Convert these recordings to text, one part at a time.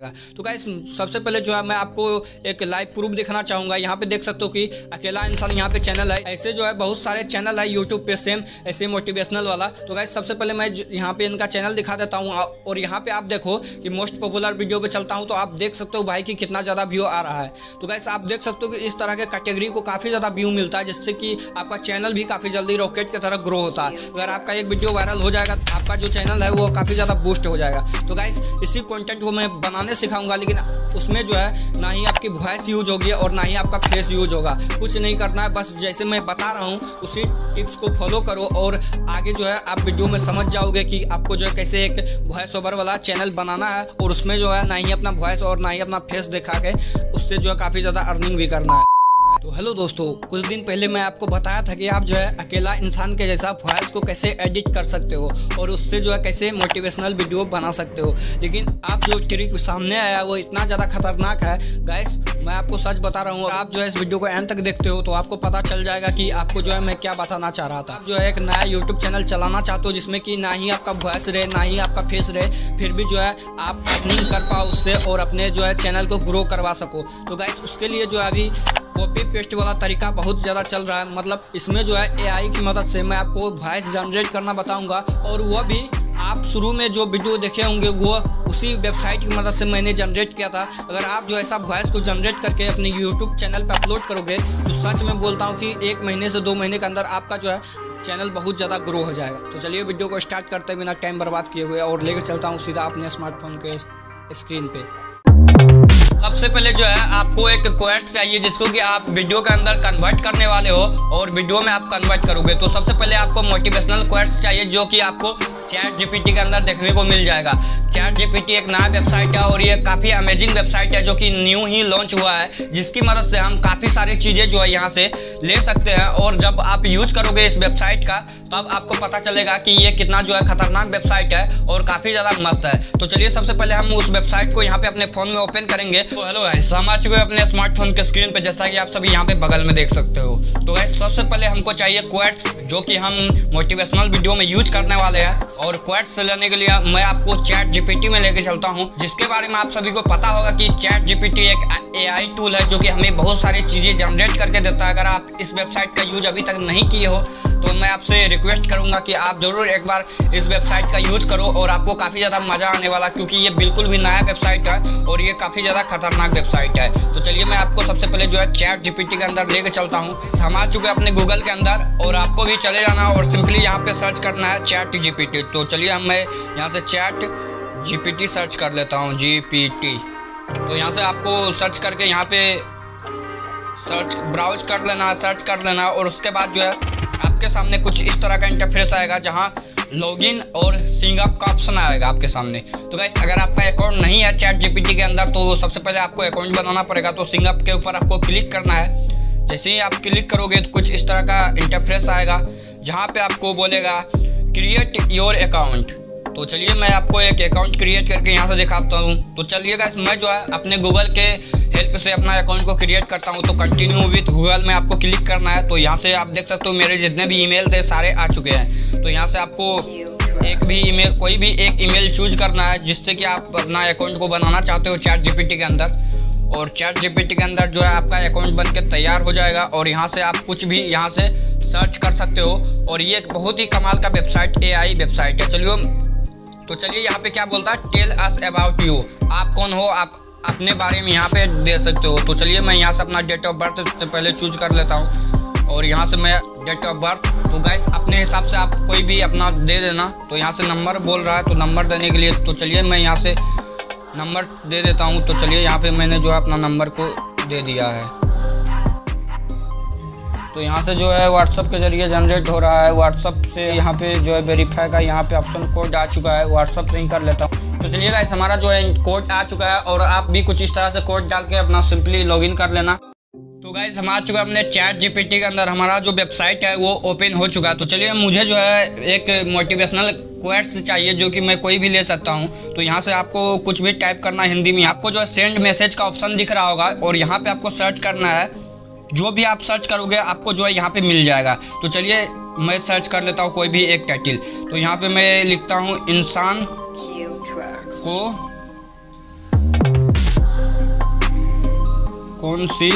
तो गाइस सबसे पहले जो है, मैं आपको एक लाइव प्रूफ दिखाना चाहूँगा। यहाँ पे देख सकते हो कि अकेला इंसान यहाँ पे चैनल है। ऐसे जो है, बहुत सारे चैनल है यूट्यूब पे सेम ऐसे मोटिवेशनल वाला। तो गाइस सबसे पहले मैं यहाँ पे इनका चैनल दिखा देता हूँ। और यहाँ पे आप देखो कि मोस्ट पॉपुलर वीडियो पे चलता हूँ तो आप देख सकते हो भाई की कितना ज़्यादा व्यू आ रहा है। तो गाइस आप देख सकते हो कि इस तरह के कैटेगरी को काफ़ी ज़्यादा व्यू मिलता है, जिससे कि आपका चैनल भी काफ़ी जल्दी रॉकेट की तरह ग्रो होता है। अगर आपका एक वीडियो वायरल हो जाएगा तो आपका जो चैनल है, वो काफ़ी ज़्यादा बूस्ट हो जाएगा। तो गाइस इसी कॉन्टेंट को मैं बनाने सिखाऊँगा, लेकिन उसमें जो है ना ही आपकी वॉइस यूज़ होगी और ना ही आपका फेस यूज़ होगा। कुछ नहीं करना है, बस जैसे मैं बता रहा हूँ, उसी टिप्स को फॉलो करो और आगे जो है आप वीडियो में समझ जाओगे कि आपको जो है कैसे एक वॉइस ओवर वाला चैनल बनाना है और उसमें जो है ना ही अपना वॉइस और ना ही अपना फेस दिखा के उससे जो है काफ़ी ज़्यादा अर्निंग भी करना है। तो हेलो दोस्तों, कुछ दिन पहले मैं आपको बताया था कि आप जो है अकेला इंसान के जैसा वॉइस को कैसे एडिट कर सकते हो और उससे जो है कैसे मोटिवेशनल वीडियो बना सकते हो। लेकिन आप जो ट्रिक सामने आया, वो इतना ज़्यादा खतरनाक है। गैस मैं आपको सच बता रहा हूँ आप जो है इस वीडियो को एंड तक देखते हो तो आपको पता चल जाएगा कि आपको जो है मैं क्या बताना चाह रहा था। आप जो है एक नया यूट्यूब चैनल चलाना चाहते हो, जिसमें कि ना ही आपका वॉइस रहे, ना ही आपका फेस रहे, फिर भी जो है आप अर्निंग कर पाओ उससे और अपने जो है चैनल को ग्रो करवा सको। तो गैस उसके लिए जो है अभी कॉपी पेस्ट वाला तरीका बहुत ज़्यादा चल रहा है। मतलब इसमें जो है एआई की मदद से मैं आपको वॉइस जनरेट करना बताऊँगा। और वह भी आप शुरू में जो वीडियो देखे होंगे, वो उसी वेबसाइट की मदद से मैंने जनरेट किया था। अगर आप जो ऐसा वॉइस को जनरेट करके अपने यूट्यूब चैनल पर अपलोड करोगे तो सच में बोलता हूँ कि एक महीने से दो महीने के अंदर आपका जो है चैनल बहुत ज़्यादा ग्रो हो जाएगा। तो चलिए वीडियो को स्टार्ट करते बिना टाइम बर्बाद किए हुए और लेकर चलता हूँ सीधा अपने स्मार्टफ़ोन के स्क्रीन पे। सबसे पहले जो है, आपको एक क्वेस्ट चाहिए जिसको कि आप वीडियो के अंदर कन्वर्ट करने वाले हो और वीडियो में आप कन्वर्ट करोगे। तो सबसे पहले आपको मोटिवेशनल क्वेस्ट चाहिए जो कि आपको चैट जीपीटी के अंदर देखने को मिल जाएगा। चैट जीपीटी एक नया वेबसाइट है और ये काफ़ी अमेजिंग वेबसाइट है जो कि न्यू ही लॉन्च हुआ है, जिसकी मदद से हम काफ़ी सारी चीज़ें जो है यहाँ से ले सकते हैं और जब आप यूज़ करोगे इस वेबसाइट का, तब आपको पता चलेगा कि ये कितना जो है खतरनाक वेबसाइट है और काफ़ी ज़्यादा मस्त है। तो चलिए सबसे पहले हम उस वेबसाइट को यहाँ पे अपने फ़ोन में ओपन करेंगे। तो हेलो गाइस हम आ चुके हैं अपने स्मार्टफ़ोन के स्क्रीन पे, जैसा कि आप सभी यहाँ पे बगल में देख सकते हो। तो गाइस सबसे पहले हमको चाहिए क्वेट्स जो कि हम मोटिवेशनल वीडियो में यूज़ करने वाले हैं। और क्वेट से लेने के लिए मैं आपको चैट जीपीटी में लेके चलता हूँ, जिसके बारे में आप सभी को पता होगा कि चैट जीपीटी एक एआई टूल है जो कि हमें बहुत सारी चीज़ें जनरेट करके देता है। अगर आप इस वेबसाइट का यूज़ अभी तक नहीं किए हो तो मैं आपसे रिक्वेस्ट करूँगा कि आप ज़रूर एक बार इस वेबसाइट का यूज़ करो और आपको काफ़ी ज़्यादा मज़ा आने वाला, क्योंकि ये बिल्कुल भी नया वेबसाइट है और ये काफ़ी ज़्यादा खतरनाक वेबसाइट है। तो चलिए मैं आपको सबसे पहले जो है चैट जीपीटी के अंदर लेके चलता हूँ। हम आ चुके अपने गूगल के अंदर और आपको भी चले जाना और सिंपली यहाँ पे सर्च करना है चैट जीपीटी तो चलिए हम मैं यहाँ से चैट जीपीटी सर्च कर लेता हूँ जीपीटी तो यहाँ से आपको सर्च करके यहाँ पे सर्च ब्राउज कर लेना सर्च कर लेना और उसके बाद जो है आपके सामने कुछ इस तरह का इंटरफेस आएगा जहाँ लॉगिन और सिंग अप का ऑप्शन आएगा आपके सामने। तो गाइस अगर आपका अकाउंट नहीं है चैट जीपीटी के अंदर तो सबसे पहले आपको अकाउंट बनाना पड़ेगा। तो सिंग अप के ऊपर आपको क्लिक करना है। जैसे ही आप क्लिक करोगे तो कुछ इस तरह का इंटरफेस आएगा, जहाँ पे आपको बोलेगा क्रिएट योर अकाउंट तो चलिए, मैं आपको एक अकाउंट क्रिएट करके यहाँ से दिखाता हूँ। तो चलिए गाइस मैं जो है, अपने गूगल के हेल्प से अपना अकाउंट को क्रिएट करता हूँ तो कंटिन्यू विथ गूगल में आपको क्लिक करना है तो यहाँ से आप देख सकते हो मेरे जितने भी ईमेल थे, सारे आ चुके हैं। तो यहाँ से आपको एक भी ईमेल कोई भी एक ईमेल चूज़ करना है, जिससे कि आप अपना अकाउंट को बनाना चाहते हो चैट जीपीटी के अंदर। और चैट जीपीटी के अंदर जो है आपका अकाउंट बन के तैयार हो जाएगा, और यहाँ से आप कुछ भी यहाँ से सर्च कर सकते हो। और ये एक बहुत ही कमाल का वेबसाइट एआई वेबसाइट है। चलिए तो चलिए यहाँ पे क्या बोलता है टेल अस अबाउट यू आप कौन हो? आप अपने बारे में यहाँ पे दे सकते हो। तो चलिए मैं यहाँ से अपना डेट ऑफ़ बर्थ से पहले चूज़ कर लेता हूँ। और यहाँ से मैं डेट ऑफ़ बर्थ तो गैस अपने हिसाब से आप कोई भी अपना दे देना। तो यहाँ से नंबर बोल रहा है तो नंबर देने के लिए तो चलिए मैं यहाँ से नंबर दे देता हूँ। तो चलिए यहाँ पे मैंने जो है अपना नंबर को दे दिया है। तो यहाँ से जो है व्हाट्सअप के ज़रिए जनरेट हो रहा है। व्हाट्सअप से यहाँ पे जो है वेरीफाई का यहाँ पे ऑप्शन कोड आ चुका है। व्हाट्सअप से ही कर लेता हूँ। तो चलिए गाइस हमारा जो है कोड आ चुका है और आप भी कुछ इस तरह से कोड डाल के अपना सिंपली लॉगिन कर लेना। तो गाइज़ हम आ चुका है अपने चैट जीपीटी के अंदर। हमारा जो वेबसाइट है वो ओपन हो चुका है। तो चलिए, मुझे जो है एक मोटिवेशनल क्वेट्स चाहिए जो कि मैं कोई भी ले सकता हूँ। तो यहाँ से आपको कुछ भी टाइप करना है हिंदी में। आपको जो है सेंड मैसेज का ऑप्शन दिख रहा होगा और यहाँ पे आपको सर्च करना है। जो भी आप सर्च करोगे, आपको जो है यहाँ पे मिल जाएगा। तो चलिए, मैं सर्च कर लेता हूँ कोई भी एक टाइटल तो यहाँ पे मैं लिखता हूँ, इंसान को कौन सी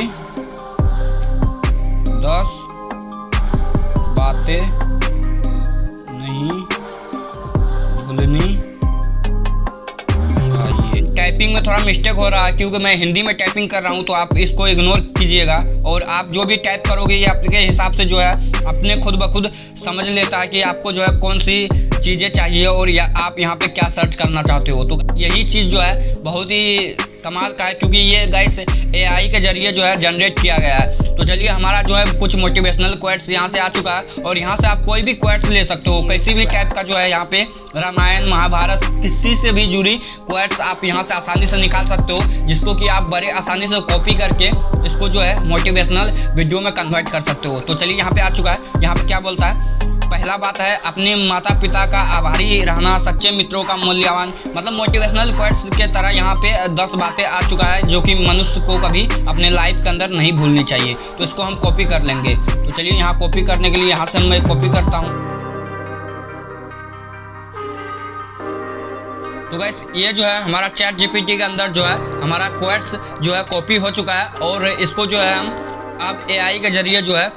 दस बातें नहीं भूलनी चाहिए? टाइपिंग में थोड़ा मिस्टेक हो रहा है, क्योंकि मैं हिंदी में टाइपिंग कर रहा हूँ तो आप इसको इग्नोर कीजिएगा। और आप जो भी टाइप करोगे, ये आपके हिसाब से जो है, अपने खुद ब खुद समझ लेता है कि आपको जो है कौन सी चीज़ें चाहिए और या आप यहाँ पे क्या सर्च करना चाहते हो? तो यही चीज़ जो है, बहुत ही कमाल का है क्योंकि ये गाइस एआई के ज़रिए जो है जनरेट किया गया है। तो चलिए, हमारा जो है कुछ मोटिवेशनल क्वेट्स यहाँ से आ चुका है और यहाँ से आप कोई भी क्वेट्स ले सकते हो। किसी भी टाइप का जो है यहाँ पे रामायण, महाभारत, किसी से भी जुड़ी क्वेट्स आप यहाँ से आसानी से निकाल सकते हो, जिसको कि आप बड़े आसानी से कॉपी करके इसको जो है मोटिवेशनल वीडियो में कन्वर्ट कर सकते हो। तो चलिए, यहाँ पे आ चुका है। यहाँ पे क्या बोलता है? पहला बात है, अपने माता पिता का आभारी रहना सच्चे मित्रों का मूल्यवान मतलब मोटिवेशनल क्वेट्स के तरह यहाँ पे दस बातें आ चुका है, जो कि मनुष्य को कभी अपने लाइफ के अंदर नहीं भूलनी चाहिए। तो इसको हम कॉपी कर लेंगे। तो चलिए यहाँ कॉपी करने के लिए यहाँ से मैं कॉपी करता हूँ। तो गैस ये जो है हमारा चैट जीपीटी के अंदर जो है, हमारा क्वेट्स जो है कॉपी हो चुका है, और इसको जो है हम अब एआई के ज़रिए जो है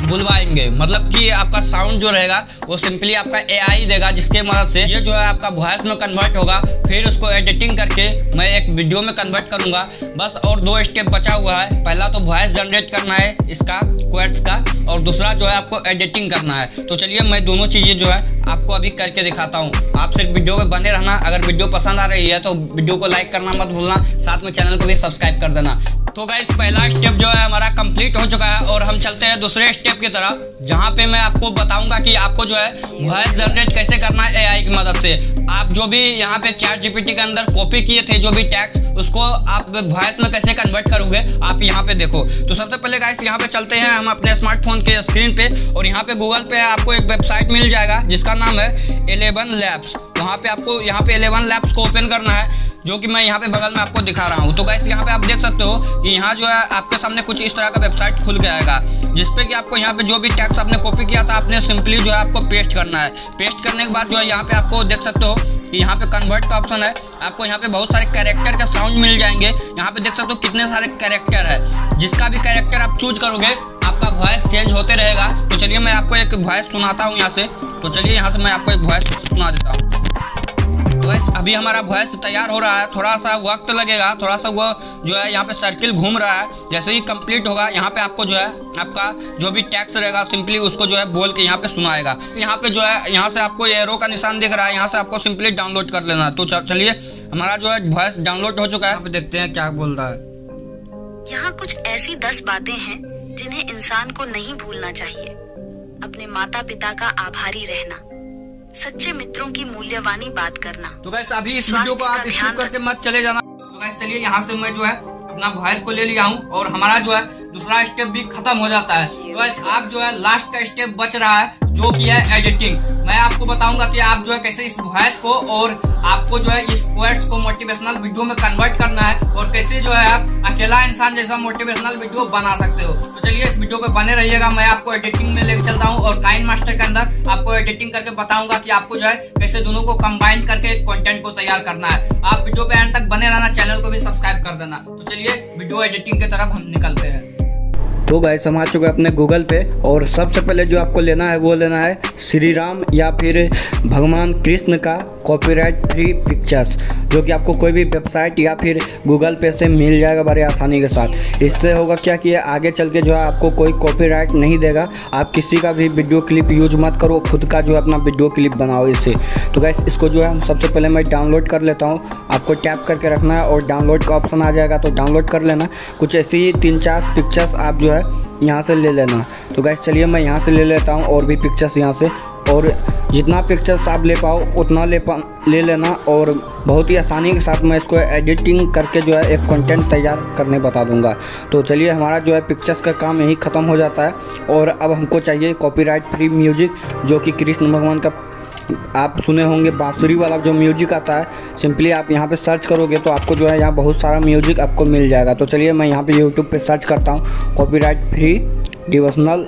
बुलवाएँगे। मतलब कि आपका साउंड जो रहेगा, वो सिंपली आपका एआई देगा, जिसके मदद से ये जो है आपका वॉइस में कन्वर्ट होगा। फिर उसको एडिटिंग करके मैं एक वीडियो में कन्वर्ट करूँगा। बस और दो स्टेप बचा हुआ है। पहला तो वॉइस जनरेट करना है इसका क्वेट्स का, और दूसरा जो है आपको एडिटिंग करना है। तो चलिए मैं दोनों चीज़ें जो है आपको अभी करके दिखाता हूँ। आप सिर्फ़ वीडियो में बने रहना। अगर वीडियो पसंद आ रही है तो वीडियो को लाइक करना मत भूलना। साथ में चैनल को भी सब्सक्राइब कर देना। तो गाइस पहला स्टेप जो है हमारा कंप्लीट हो चुका है और हम चलते हैं दूसरे स्टेप की तरफ़ जहाँ पे मैं आपको बताऊँगा कि आपको जो है वॉइस जनरेट कैसे करना है एआई की मदद से। आप जो भी यहाँ पे चैट जीपीटी के अंदर कॉपी किए थे, जो भी टैक्स उसको आप वॉइस में कैसे कन्वर्ट करोगे, आप यहाँ पे देखो। तो सबसे पहले गाइस यहाँ पे चलते हैं हम अपने स्मार्टफ़ोन के स्क्रीन पे, और यहाँ पे गूगल पे आपको एक वेबसाइट मिल जाएगा, जिसका नाम है एलेवन लैब्स वहाँ पे आपको, यहाँ पे एलेवन लैब्स को ओपन करना है, जो कि मैं यहाँ पे बगल में आपको दिखा रहा हूँ। तो गैस यहाँ पे आप देख सकते हो कि यहाँ जो है आपके सामने कुछ इस तरह का वेबसाइट खुल के आएगा जिसपे कि आपको यहाँ पे जो भी टैक्स आपने कॉपी किया था, आपने सिंपली जो है आपको पेस्ट करना है। पेस्ट करने के बाद जो है यहाँ पे आपको देख सकते हो कि यहाँ पे कन्वर्ट का ऑप्शन है। आपको यहाँ पे बहुत सारे कैरेक्टर के साउंड मिल जाएँगे। यहाँ पे देख सकते हो कितने सारे कैरेक्टर है। जिसका भी कैरेक्टर आप चूज़ करोगे, आपका वॉइस चेंज होते रहेगा। तो चलिए मैं आपको एक वॉइस सुनाता हूँ यहाँ से। तो चलिए यहाँ से मैं आपको एक वॉइस सुना देता हूँ। वॉइस अभी हमारा वॉइस तैयार हो रहा है। थोड़ा सा वक्त लगेगा थोड़ा सा वो जो है यहाँ पे सर्किल घूम रहा है। जैसे ही कंप्लीट होगा यहाँ पे आपको जो है आपका जो भी टैक्स रहेगा सिंपली उसको जो है बोल के यहाँ पे सुनाएगा। यहाँ पे जो है यहाँ से आपको एरो का निशान दिख रहा है यहाँ से आपको सिंपली डाउनलोड कर लेना। तो चलिए हमारा जो है वॉइस डाउनलोड हो चुका है। देखते हैं क्या बोल रहा है। यहाँ कुछ ऐसी दस बातें हैं जिन्हें इंसान को नहीं भूलना चाहिए। अपने माता पिता का आभारी रहना। सच्चे मित्रों की मूल्यवानी बात करना। तो गैस अभी इस वीडियो को आप स्किप करके मत चले जाना। तो गैस चलिए यहाँ से मैं जो है अपना वॉइस को ले लिया हूँ और हमारा जो है दूसरा स्टेप भी खत्म हो जाता है। तो आप जो है लास्ट का स्टेप बच रहा है, जो कि है एडिटिंग मैं आपको बताऊँगा कि आप जो है कैसे इस वॉइस को और आपको जो है इस वर्ड्स को मोटिवेशनल वीडियो में कन्वर्ट करना है और कैसे जो है आप अकेला इंसान जैसा मोटिवेशनल वीडियो बना सकते हो। तो चलिए इस वीडियो पे बने रहिएगा। मैं आपको एडिटिंग में लेकर चलता हूँ और काइन मास्टर के अंदर आपको एडिटिंग करके बताऊँगा कि आपको जो है कैसे दोनों को कंबाइन करके कंटेंट को तैयार करना है। आप वीडियो पे एंड तक बने रहना चैनल को भी सब्सक्राइब कर देना। तो चलिए वीडियो एडिटिंग की तरफ़ हम निकलते हैं। तो गाइस हम आ चुके हैं अपने गूगल पे और सबसे पहले जो आपको लेना है, वो लेना है श्री राम या फिर भगवान कृष्ण का कॉपीराइट फ्री पिक्चर्स जो कि आपको कोई भी वेबसाइट या फिर गूगल पे से मिल जाएगा बड़े आसानी के साथ। इससे होगा क्या कि आगे चल के जो है आपको कोई कॉपीराइट नहीं देगा। आप किसी का भी वीडियो क्लिप यूज़ मत करो, खुद का जो है अपना वीडियो क्लिप बनाओ इससे तो गैस इसको जो है सबसे पहले मैं डाउनलोड कर लेता हूँ। आपको टैप करके रखना है और डाउनलोड का ऑप्शन आ जाएगा तो डाउनलोड कर लेना। कुछ ऐसी ही तीन चार पिक्चर्स आप जो है यहाँ से ले लेना। तो गैस चलिए मैं यहाँ से ले लेता हूँ और भी पिक्चर्स यहाँ से। और जितना पिक्चर्स आप ले पाओ, उतना ले पा ले लेना और बहुत ही आसानी के साथ मैं इसको एडिटिंग करके जो है एक कंटेंट तैयार करने बता दूँगा। तो चलिए, हमारा जो है पिक्चर्स का काम यही ख़त्म हो जाता है। और अब हमको चाहिए कॉपीराइट फ्री म्यूज़िक जो कि कृष्ण भगवान का आप सुने होंगे बांसुरी वाला जो म्यूज़िक आता है सिंपली आप यहाँ पे सर्च करोगे तो आपको जो है यहाँ बहुत सारा म्यूज़िक आपको मिल जाएगा। तो चलिए मैं यहाँ पे यूट्यूब पे सर्च करता हूँ कॉपीराइट फ्री डिवोशनल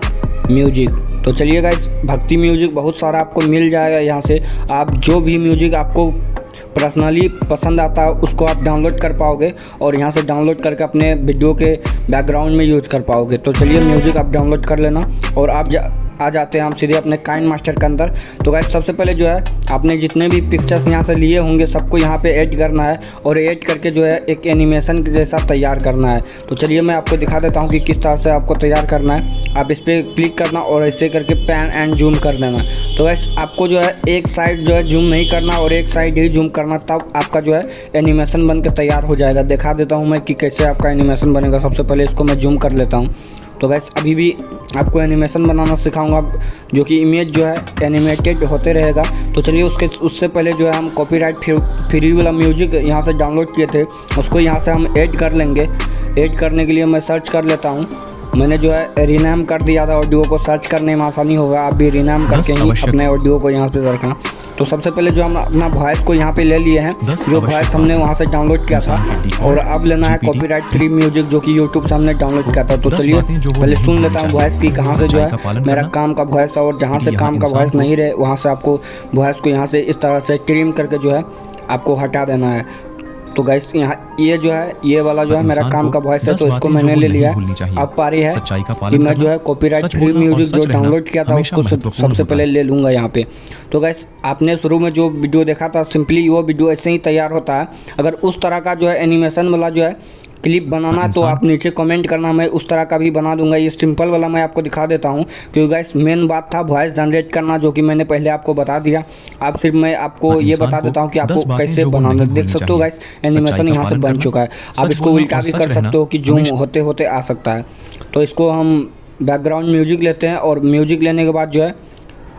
म्यूज़िक तो चलिएगा इस भक्ति म्यूज़िक बहुत सारा आपको मिल जाएगा यहाँ से। आप जो भी म्यूज़िक आपको पर्सनली पसंद आता है, उसको आप डाउनलोड कर पाओगे और यहाँ से डाउनलोड करके अपने वीडियो के बैकग्राउंड में यूज़ कर पाओगे। तो चलिए म्यूज़िक आप डाउनलोड कर लेना और आप आ जाते हैं हम सीधे अपने काइन मास्टर के अंदर। तो गाइस सबसे पहले जो है, आपने जितने भी पिक्चर्स यहाँ से लिए होंगे, सबको यहाँ पे ऐड करना है और ऐड करके जो है एक एनिमेशन जैसा तैयार करना है। तो चलिए मैं आपको दिखा देता हूँ कि किस तरह से आपको तैयार करना है। आप इस पर क्लिक करना और ऐसे करके पैन एंड जूम कर देना। तो गैस आपको जो है एक साइड जो है जूम नहीं करना और एक साइड ही जूम करना, तब आपका जो है एनिमेशन बन के तैयार हो जाएगा। दिखा देता हूँ मैं कि कैसे आपका एनिमेशन बनेगा। सबसे पहले इसको मैं जूम कर लेता हूँ। तो गैस अभी भी आपको एनिमेशन बनाना सिखाऊँगा जो कि इमेज जो है एनिमेटेड होते रहेगा। तो चलिए उसके उससे पहले जो है हम कॉपीराइट फ्री वाला म्यूज़िक यहाँ से डाउनलोड किए थे उसको यहाँ से हम ऐड कर लेंगे। ऐड करने के लिए मैं सर्च कर लेता हूँ। मैंने जो है रीनेम कर दिया था ऑडियो को सर्च करने में आसानी होगा आप भी रीनेम करके ही अपने ऑडियो को यहाँ पे रखना तो सबसे पहले जो हम अपना वॉइस को यहाँ पे ले लिए हैं जो वॉइस हमने वहाँ से डाउनलोड किया था और अब लेना है कॉपीराइट फ्री म्यूज़िक जो कि यूट्यूब से हमने डाउनलोड किया था। तो चलिए पहले सुन लेता हूँ वॉइस की कहाँ से जो है मेरा काम का वॉइस और जहाँ से काम का वॉइस नहीं रहे वहाँ से आपको वॉइस को यहाँ से इस तरह से ट्रिम करके जो है आपको हटा देना है। तो गैस यहाँ ये जो है ये वाला जो है मेरा काम का वॉइस है तो इसको मैंने ले लिया। अब पारी है कि मैं जो है कॉपीराइट फ्री म्यूज़िक जो डाउनलोड किया था उसको सबसे पहले ले लूँगा यहाँ पे। तो गैस आपने शुरू में जो वीडियो देखा था सिंपली वो वीडियो ऐसे ही तैयार होता है। अगर उस तरह का जो है एनिमेशन वाला जो है क्लिप बनाना तो आप नीचे कमेंट करना मैं उस तरह का भी बना दूँगा। ये सिंपल वाला मैं आपको दिखा देता हूँ। क्योंकि गाइस मेन बात था वॉइस जनरेट करना जो कि मैंने पहले आपको बता दिया। आप सिर्फ़ मैं आपको ये बता देता हूँ कि आपको कैसे बनाना देख सकते हो गाइस एनिमेशन यहाँ से बन चुका है। आप इसको उल्टा भी कर सकते हो कि जूम होते होते आ सकता है। तो इसको हम बैकग्राउंड म्यूज़िक लेते हैं और म्यूज़िक लेने के बाद जो है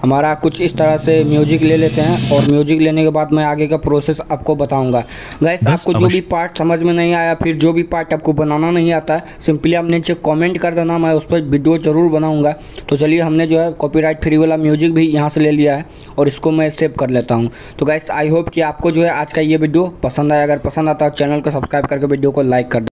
हमारा कुछ इस तरह से म्यूज़िक ले लेते हैं और म्यूज़िक लेने के बाद मैं आगे का प्रोसेस आपको बताऊँगा। गैस आपको जो भी पार्ट समझ में नहीं आया फिर जो भी पार्ट आपको बनाना नहीं आता है सिंपली आप नीचे कमेंट कर देना मैं उस पर वीडियो ज़रूर बनाऊँगा। तो चलिए हमने जो है कॉपीराइट फ्री वाला म्यूज़िक भी यहाँ से ले लिया है और इसको मैं सेव कर लेता हूँ। तो गैस आई होप कि आपको जो है आज का ये वीडियो पसंद आया। अगर पसंद आता है चैनल को सब्सक्राइब करके वीडियो को लाइक कर